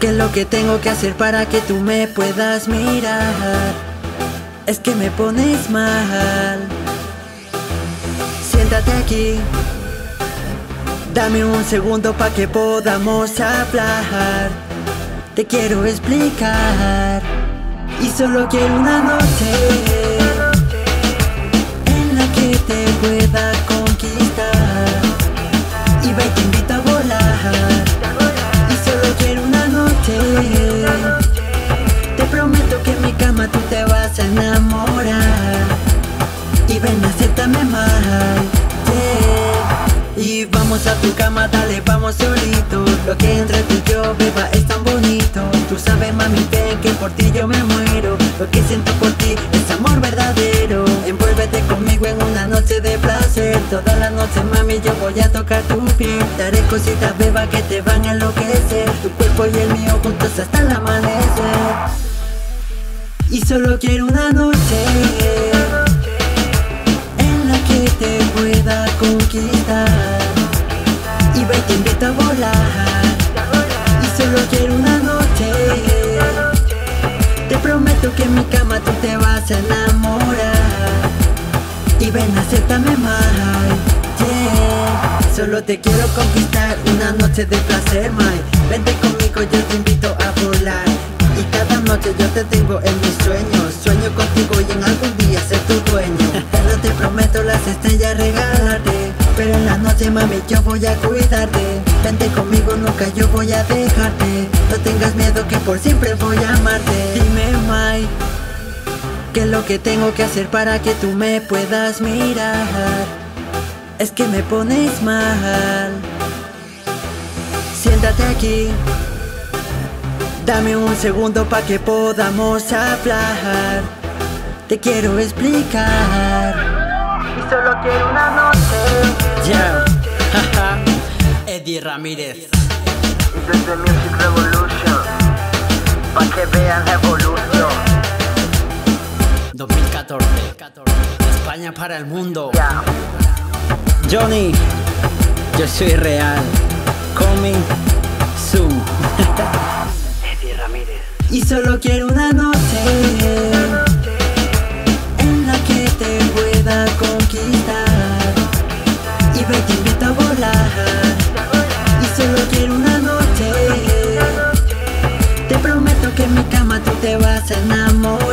¿Qué es lo que tengo que hacer para que tú me puedas mirar? Es que me pones mal. Siéntate aquí. Dame un segundo pa' que podamos hablar. Te quiero explicar. Y solo quiero una noche en la que te pueda Y ven, acéptame mal. Yeah. Y vamos a tu cama, dale, vamos solito. Lo que entre tú y yo, beba, es tan bonito. Tú sabes, mami, ven que por ti yo me muero. Lo que siento por ti es amor verdadero. Envuélvete conmigo en una noche de placer. Toda la noche, mami, yo voy a tocar tu piel. Daré cositas, beba, que te van a enloquecer. Tu cuerpo y el mío juntos hasta el amanecer. Y solo quiero una noche en la que te pueda conquistar. Y ve, te invito a volar. Y solo quiero una noche. Te prometo que en mi cama tú te vas a enamorar. Y ven, acéptame mal. Yeah. Solo te quiero conquistar una noche de placer, my. Vente conmigo, yo te invito a volar. Y cada noche yo te tengo en mami, yo voy a cuidarte. Vente conmigo, nunca yo voy a dejarte. No tengas miedo que por siempre voy a amarte. Dime, Mai, ¿qué es lo que tengo que hacer para que tú me puedas mirar? Es que me pones mal. Siéntate aquí. Dame un segundo pa' que podamos hablar. Te quiero explicar. Y solo quiero una noche. Yeah, Eddie Ramírez. Y desde Music Revolution, pa' que vean la evolución. 2014. España para el mundo. Ya, Johnny, yo soy real. Coming soon. Eddie Ramírez. Y solo quiero una noche en mi